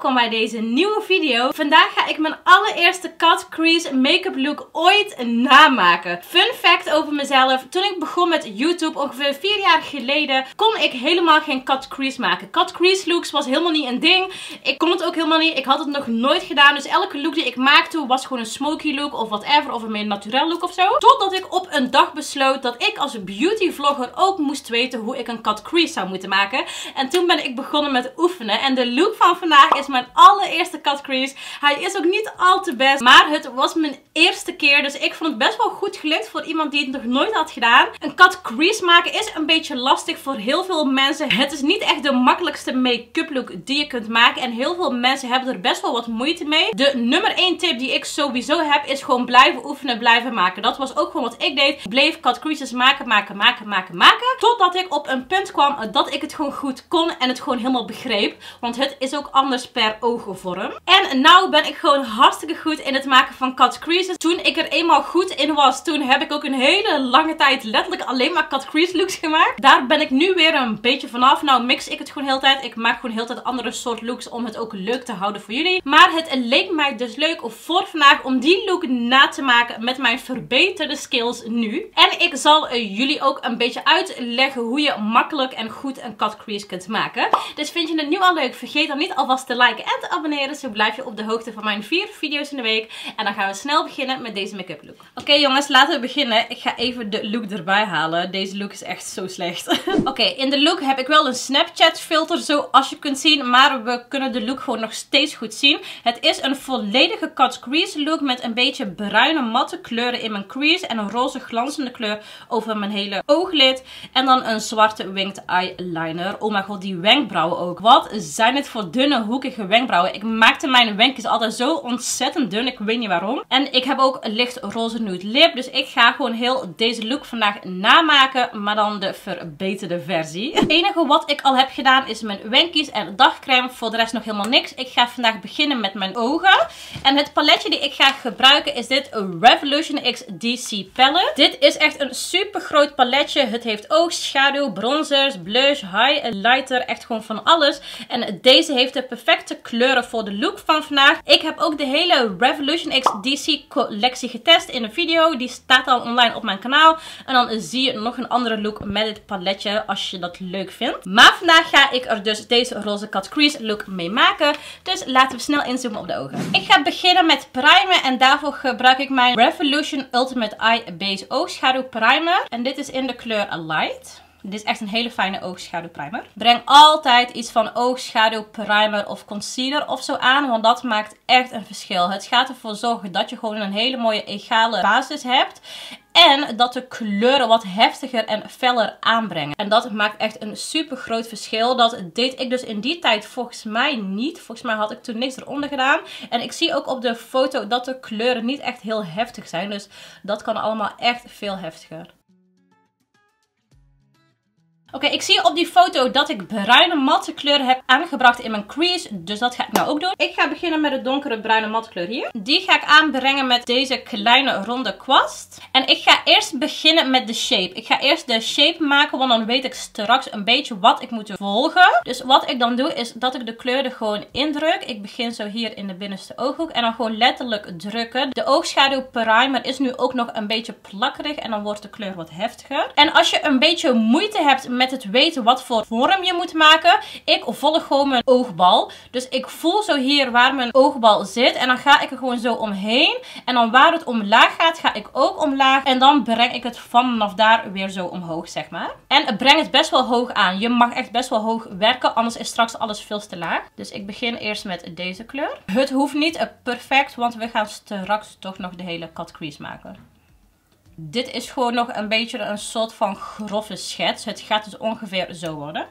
welkom bij deze nieuwe video. Vandaag ga ik mijn allereerste cut crease make-up look ooit namaken. Fun fact over mezelf. Toen ik begon met YouTube ongeveer 4 jaar geleden kon ik helemaal geen cut crease maken. Cut crease looks was helemaal niet een ding. Ik kon het ook helemaal niet. Ik had het nog nooit gedaan. Dus elke look die ik maakte was gewoon een smoky look of whatever. Of een meer naturel look of zo. Totdat ik op een dag besloot dat ik als beauty vlogger ook moest weten hoe ik een cut crease zou moeten maken. En toen ben ik begonnen met oefenen. En de look van vandaag is mijn allereerste cut crease. Hij is ook niet al te best. Maar het was mijn eerste keer. Dus ik vond het best wel goed gelukt voor iemand die het nog nooit had gedaan. Een cut crease maken is een beetje lastig voor heel veel mensen. Het is niet echt de makkelijkste make-up look die je kunt maken. En heel veel mensen hebben er best wel wat moeite mee. De nummer 1 tip die ik sowieso heb is gewoon blijven oefenen, blijven maken. Dat was ook gewoon wat ik deed. Bleef cut creases maken, maken, maken, maken, maken. Totdat ik op een punt kwam dat ik het gewoon goed kon en het gewoon helemaal begreep. Want het is ook anders per ogenvorm. En nou ben ik gewoon hartstikke goed in het maken van cut creases. Toen ik er eenmaal goed in was, toen heb ik ook een hele lange tijd letterlijk alleen maar cut crease looks gemaakt. Daar ben ik nu weer een beetje vanaf. Nou mix ik het gewoon heel tijd. Ik maak gewoon heel tijd andere soort looks om het ook leuk te houden voor jullie. Maar het leek mij dus leuk voor vandaag om die look na te maken met mijn verbeterde skills nu. En ik zal jullie ook een beetje uitleggen hoe je makkelijk en goed een cut crease kunt maken. Dus vind je het nu al leuk? Vergeet dan niet alvast te liken en te abonneren. Zo blijf je op de hoogte van mijn vier video's in de week. En dan gaan we snel beginnen met deze make-up look. Oké jongens, laten we beginnen. Ik ga even de look erbij halen. Deze look is echt zo slecht. Oké, in de look heb ik wel een Snapchat filter zoals je kunt zien. Maar we kunnen de look gewoon nog steeds goed zien. Het is een volledige cut crease look met een beetje bruine matte kleuren in mijn crease. En een roze glanzende kleur over mijn hele ooglid. En dan een zwarte winged eyeliner. Oh mijn god, die wenkbrauwen ook. Wat zijn het voor dunne, wenkbrauwen. Ik maakte mijn wenkjes altijd zo ontzettend dun. Ik weet niet waarom. En ik heb ook licht roze nude lip. Dus ik ga gewoon heel deze look vandaag namaken. Maar dan de verbeterde versie. Het enige wat ik al heb gedaan is mijn wenkjes en dagcreme. Voor de rest nog helemaal niks. Ik ga vandaag beginnen met mijn ogen. En het paletje die ik ga gebruiken is dit Revolution X DC palette. Dit is echt een super groot paletje. Het heeft oogschaduw, bronzers, blush, highlighter. Echt gewoon van alles. En deze heeft de perfecte kleuren voor de look van vandaag. Ik heb ook de hele Revolution X DC collectie getest in een video. Die staat al online op mijn kanaal. En dan zie je nog een andere look met dit paletje als je dat leuk vindt. Maar vandaag ga ik er dus deze roze cut crease look mee maken. Dus laten we snel inzoomen op de ogen. Ik ga beginnen met primen. En daarvoor gebruik ik mijn Revolution Ultimate Eye Base Oogschaduw Primer. En dit is in de kleur Light. Dit is echt een hele fijne oogschaduwprimer. Breng altijd iets van oogschaduwprimer of concealer of zo aan. Want dat maakt echt een verschil. Het gaat ervoor zorgen dat je gewoon een hele mooie egale basis hebt. En dat de kleuren wat heftiger en feller aanbrengen. En dat maakt echt een super groot verschil. Dat deed ik dus in die tijd volgens mij niet. Volgens mij had ik toen niks eronder gedaan. En ik zie ook op de foto dat de kleuren niet echt heel heftig zijn. Dus dat kan allemaal echt veel heftiger. Oké, ik zie op die foto dat ik bruine matte kleur heb aangebracht in mijn crease. Dus dat ga ik nou ook doen. Ik ga beginnen met de donkere bruine matte kleur hier. Die ga ik aanbrengen met deze kleine ronde kwast. En ik ga eerst beginnen met de shape. Ik ga eerst de shape maken, want dan weet ik straks een beetje wat ik moet volgen. Dus wat ik dan doe is dat ik de kleur er gewoon indruk. Ik begin zo hier in de binnenste ooghoek. En dan gewoon letterlijk drukken. De oogschaduw primer is nu ook nog een beetje plakkerig. En dan wordt de kleur wat heftiger. En als je een beetje moeite hebt met het weten wat voor vorm je moet maken. Ik volg gewoon mijn oogbal. Dus ik voel zo hier waar mijn oogbal zit. En dan ga ik er gewoon zo omheen. En dan waar het omlaag gaat, ga ik ook omlaag. En dan breng ik het vanaf daar weer zo omhoog, zeg maar. En breng het best wel hoog aan. Je mag echt best wel hoog werken, anders is straks alles veel te laag. Dus ik begin eerst met deze kleur. Het hoeft niet perfect, want we gaan straks toch nog de hele cut crease maken. Dit is gewoon nog een beetje een soort van grove schets. Het gaat dus ongeveer zo worden.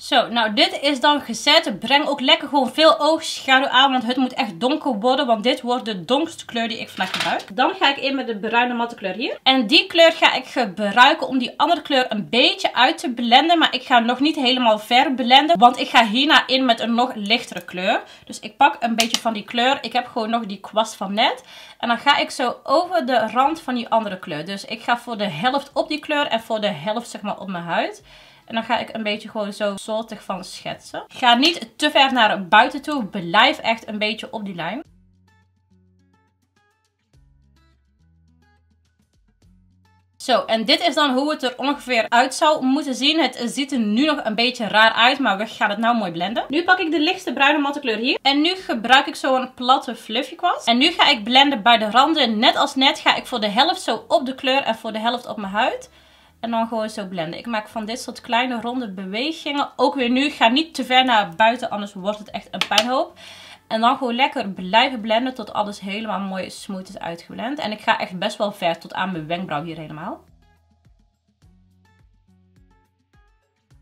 Zo, nou dit is dan gezet. Breng ook lekker gewoon veel oogschaduw aan, want het moet echt donker worden. Want dit wordt de donkerste kleur die ik vandaag gebruik. Dan ga ik in met de bruine matte kleur hier. En die kleur ga ik gebruiken om die andere kleur een beetje uit te blenden. Maar ik ga nog niet helemaal ver blenden, want ik ga hierna in met een nog lichtere kleur. Dus ik pak een beetje van die kleur. Ik heb gewoon nog die kwast van net. En dan ga ik zo over de rand van die andere kleur. Dus ik ga voor de helft op die kleur en voor de helft zeg maar op mijn huid. En dan ga ik een beetje gewoon zo soortig van schetsen. Ga niet te ver naar buiten toe. Blijf echt een beetje op die lijn. Zo, en dit is dan hoe het er ongeveer uit zou moeten zien. Het ziet er nu nog een beetje raar uit, maar we gaan het nou mooi blenden. Nu pak ik de lichtste bruine matte kleur hier. En nu gebruik ik zo'n platte fluffy kwast. En nu ga ik blenden bij de randen. Net als net ga ik voor de helft zo op de kleur en voor de helft op mijn huid. En dan gewoon zo blenden. Ik maak van dit soort kleine ronde bewegingen. Ook weer nu, ga niet te ver naar buiten, anders wordt het echt een pijnhoop. En dan gewoon lekker blijven blenden tot alles helemaal mooi smooth is uitgeblend. En ik ga echt best wel ver tot aan mijn wenkbrauw hier helemaal.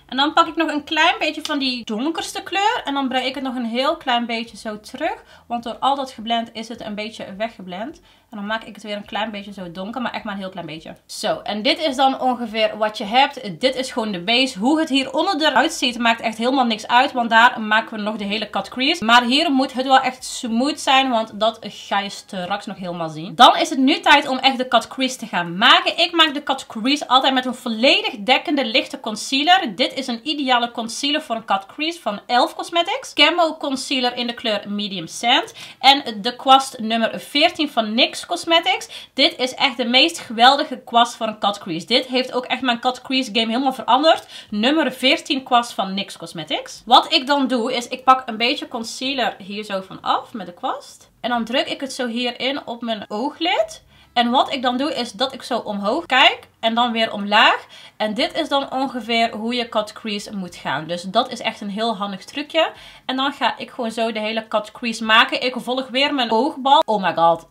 En dan pak ik nog een klein beetje van die donkerste kleur. En dan breng ik het nog een heel klein beetje zo terug. Want door al dat geblend is het een beetje weggeblend. En dan maak ik het weer een klein beetje zo donker, maar echt maar een heel klein beetje. Zo, en dit is dan ongeveer wat je hebt. Dit is gewoon de base. Hoe het hieronder eruit ziet, maakt echt helemaal niks uit. Want daar maken we nog de hele cut crease. Maar hier moet het wel echt smooth zijn, want dat ga je straks nog helemaal zien. Dan is het nu tijd om echt de cut crease te gaan maken. Ik maak de cut crease altijd met een volledig dekkende lichte concealer. Dit is een ideale concealer voor een cut crease van Elf Cosmetics. Camo concealer in de kleur Medium Sand. En de kwast nummer 14 van NYX Cosmetics. Dit is echt de meest geweldige kwast voor een cut crease. Dit heeft ook echt mijn cut crease game helemaal veranderd. Nummer 14 kwast van NYX Cosmetics. Wat ik dan doe is ik pak een beetje concealer hier zo van af met de kwast. En dan druk ik het zo hierin op mijn ooglid. En wat ik dan doe is dat ik zo omhoog kijk en dan weer omlaag. En dit is dan ongeveer hoe je cut crease moet gaan. Dus dat is echt een heel handig trucje. En dan ga ik gewoon zo de hele cut crease maken. Ik volg weer mijn oogbal. Oh my god.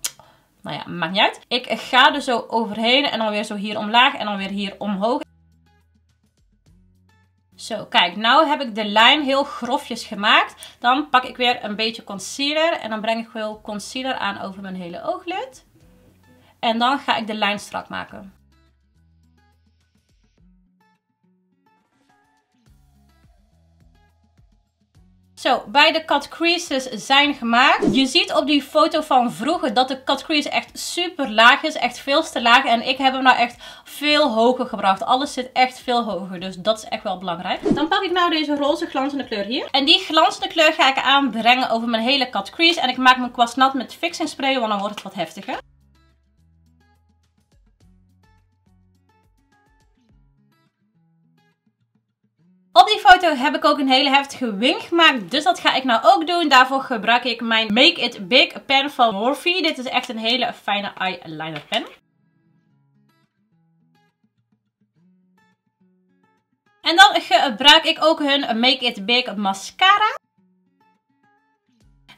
Nou ja, maakt niet uit. Ik ga er zo overheen en dan weer zo hier omlaag en dan weer hier omhoog. Zo, kijk, nou heb ik de lijn heel grofjes gemaakt. Dan pak ik weer een beetje concealer en dan breng ik wel concealer aan over mijn hele ooglid. En dan ga ik de lijn strak maken. Zo, beide cut creases zijn gemaakt. Je ziet op die foto van vroeger dat de cut crease echt super laag is. Echt veel te laag. En ik heb hem nou echt veel hoger gebracht. Alles zit echt veel hoger. Dus dat is echt wel belangrijk. Dan pak ik nou deze roze glanzende kleur hier. En die glanzende kleur ga ik aanbrengen over mijn hele cut crease. En ik maak mijn kwast nat met fixing spray, want dan wordt het wat heftiger. Heb ik ook een hele heftige wing gemaakt. Dus dat ga ik nou ook doen. Daarvoor gebruik ik mijn Make It Big pen van Morphe. Dit is echt een hele fijne eyeliner pen. En dan gebruik ik ook hun Make It Big mascara.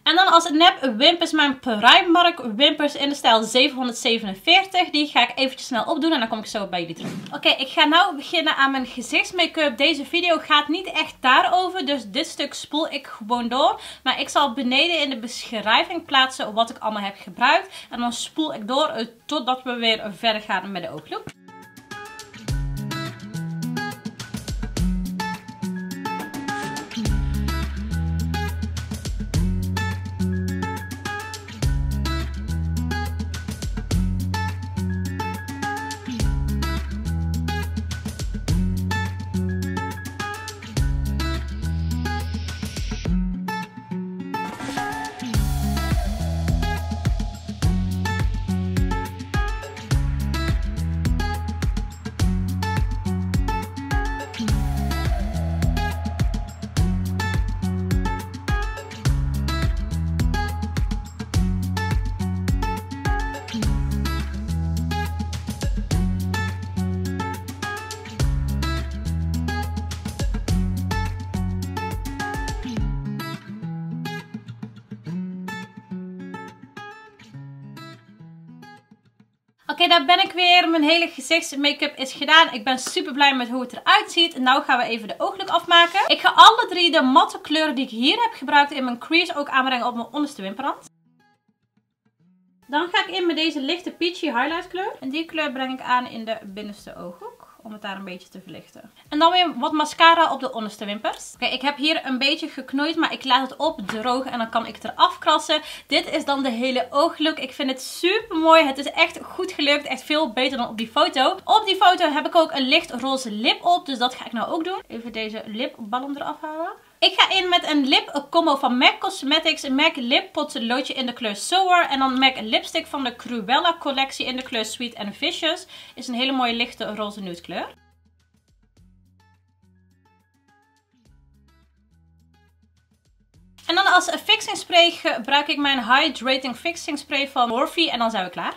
En dan als nep wimpers mijn Primark wimpers in de stijl 747. Die ga ik eventjes snel opdoen en dan kom ik zo bij jullie terug. Oké, ik ga nu beginnen aan mijn gezichtsmake-up. Deze video gaat niet echt daarover, dus dit stuk spoel ik gewoon door. Maar ik zal beneden in de beschrijving plaatsen wat ik allemaal heb gebruikt. En dan spoel ik door eh, totdat we weer verder gaan met de ooglook. Oké, daar ben ik weer. Mijn hele gezichtsmake-up is gedaan. Ik ben super blij met hoe het eruit ziet. En nu gaan we even de ooglook afmaken. Ik ga alle drie de matte kleuren die ik hier heb gebruikt in mijn crease ook aanbrengen op mijn onderste wimperrand. Dan ga ik in met deze lichte peachy highlight kleur. En die kleur breng ik aan in de binnenste ooghoek. Om het daar een beetje te verlichten. En dan weer wat mascara op de onderste wimpers. Oké, ik heb hier een beetje geknoeid, maar ik laat het op drogen en dan kan ik het eraf krassen. Dit is dan de hele ooglook. Ik vind het super mooi. Het is echt goed gelukt. Echt veel beter dan op die foto. Op die foto heb ik ook een licht roze lip op, dus dat ga ik nou ook doen. Even deze lipbalm eraf halen. Ik ga in met een lip combo van MAC Cosmetics. MAC Lip Pot loodje in de kleur Sour. En dan MAC lipstick van de Cruella collectie in de kleur Sweet and Vicious. Is een hele mooie lichte roze nude kleur. En dan als fixing spray gebruik ik mijn Hydrating Fixing Spray van Morphe. En dan zijn we klaar.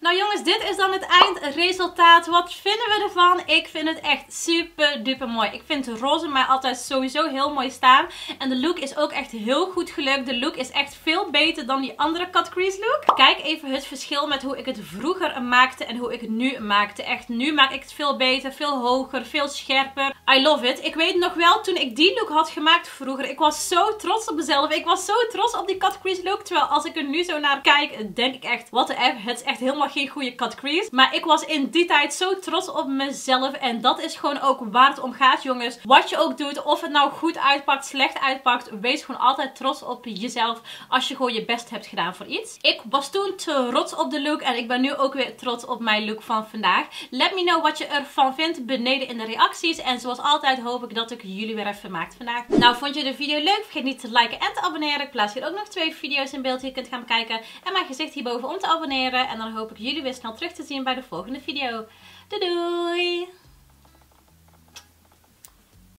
Nou jongens, dit is dan het eindresultaat. Wat vinden we ervan? Ik vind het echt super duper mooi. Ik vind roze maar altijd sowieso heel mooi staan. En de look is ook echt heel goed gelukt. De look is echt veel beter dan die andere cut crease look. Kijk even het verschil met hoe ik het vroeger maakte en hoe ik het nu maakte. Echt, nu maak ik het veel beter, veel hoger, veel scherper. I love it. Ik weet nog wel, toen ik die look had gemaakt vroeger, ik was zo trots op mezelf. Ik was zo trots op die cut crease look. Terwijl als ik er nu zo naar kijk, denk ik echt, wat de F, het is echt helemaal geen goede cut crease. Maar ik was in die tijd zo trots op mezelf. En dat is gewoon ook waar het om gaat, jongens. Wat je ook doet, of het nou goed uitpakt, slecht uitpakt. Wees gewoon altijd trots op jezelf als je gewoon je best hebt gedaan voor iets. Ik was toen trots op de look en ik ben nu ook weer trots op mijn look van vandaag. Let me know wat je ervan vindt beneden in de reacties. En zoals altijd hoop ik dat ik jullie weer heb vermaakt vandaag. Nou, vond je de video leuk? Vergeet niet te liken en te abonneren. Ik plaats hier ook nog twee video's in beeld die je kunt gaan bekijken. En mijn gezicht hierboven om te abonneren. En dan hoop ik jullie weer snel terug te zien bij de volgende video. Doei doei!